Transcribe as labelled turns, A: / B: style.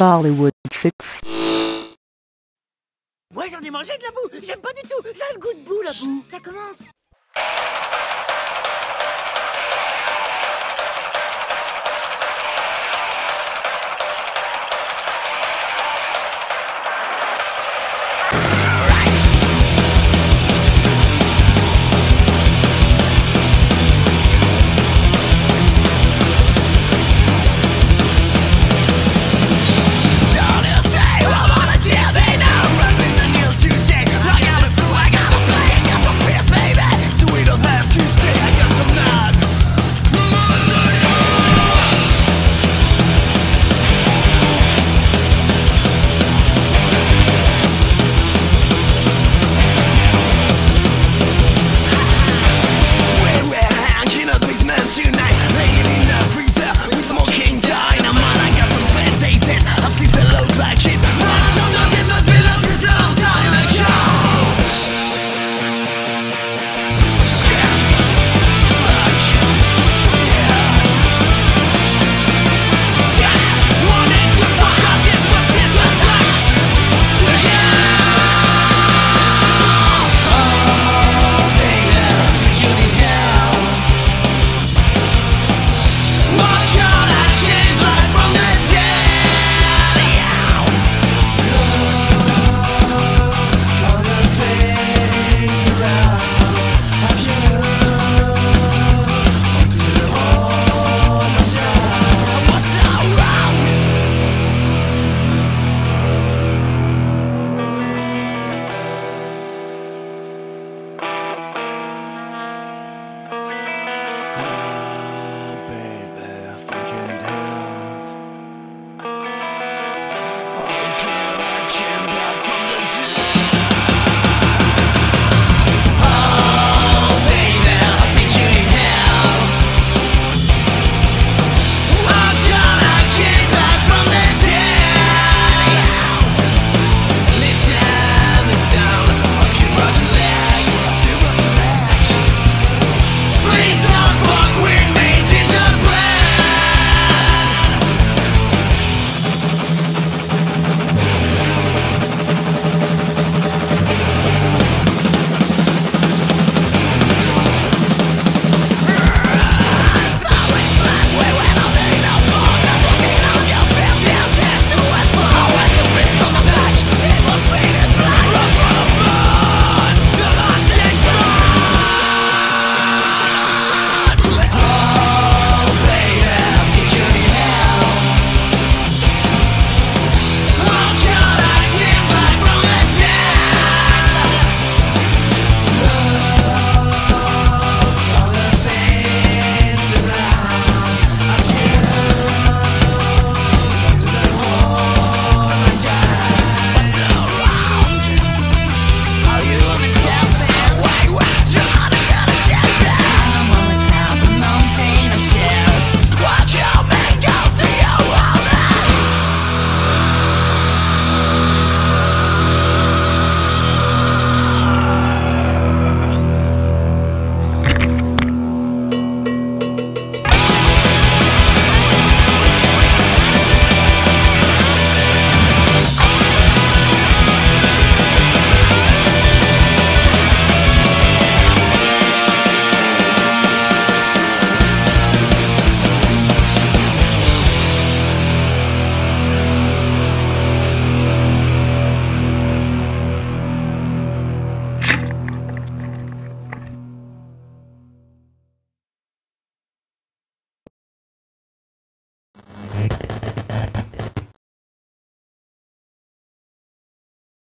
A: Bollywood Chicks.
B: Moi j'en ai mangé de la boue, j'aime pas du tout, ça a le goût de boue la boue.
C: Ça commence